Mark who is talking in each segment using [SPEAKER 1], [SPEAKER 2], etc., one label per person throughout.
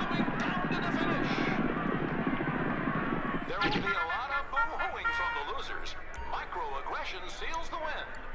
[SPEAKER 1] coming down to the finish. There will be a lot of boo-hooing from the losers. Microaggression seals the win.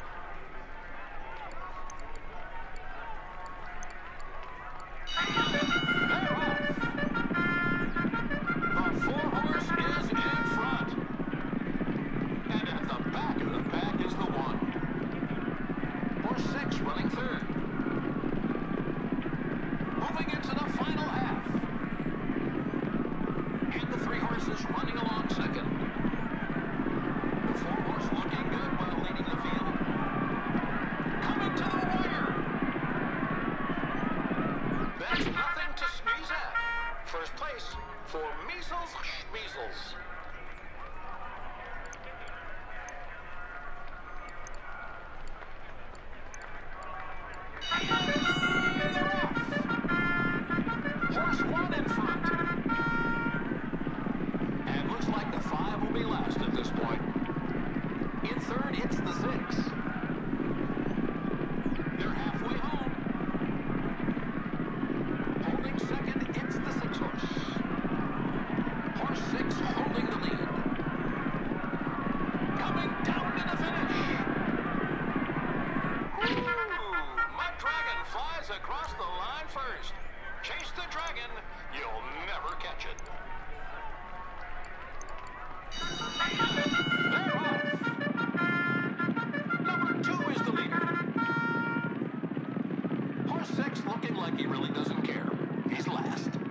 [SPEAKER 1] first place for Measles measles. Sex looking like he really doesn't care. He's last.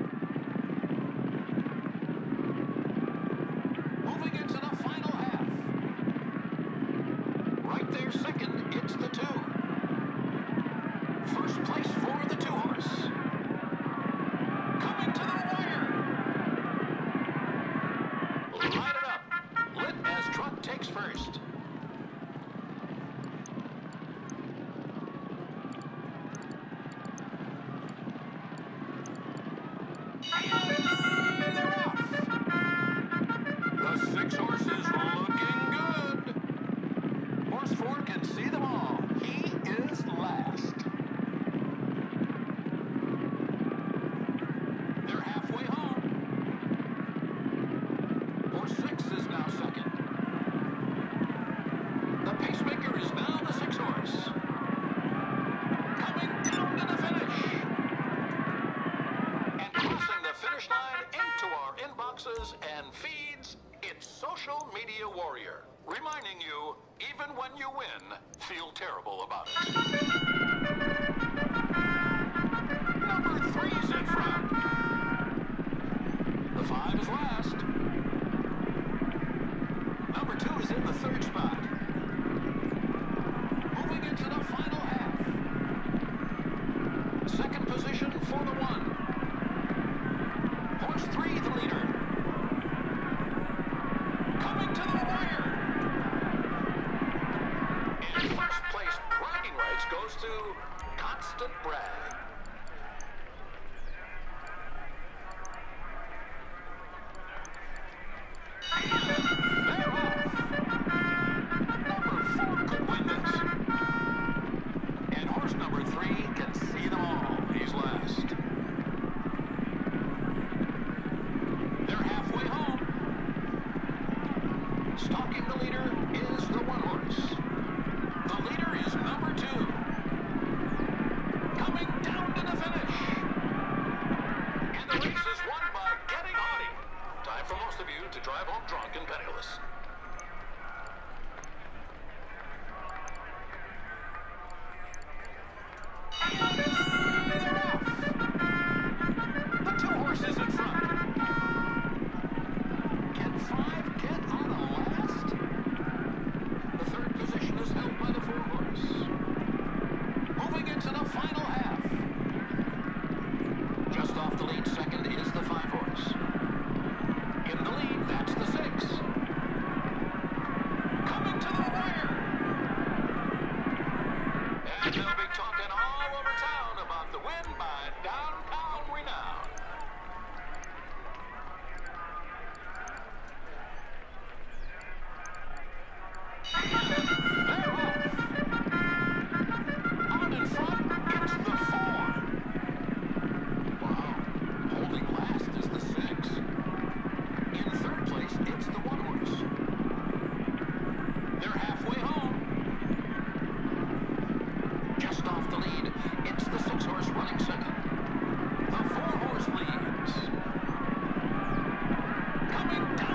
[SPEAKER 1] Arcadia Warrior, reminding you, even when you win, feel terrible about it. Number three's in front. The five is last. Number two is in the third spot. Moving into the final half. Second position for the one. pursue constant brag. Yeah. drive home drunk and penniless. They're halfway home. Just off the lead, it's the six-horse running second. The four-horse leads. Coming down.